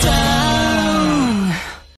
time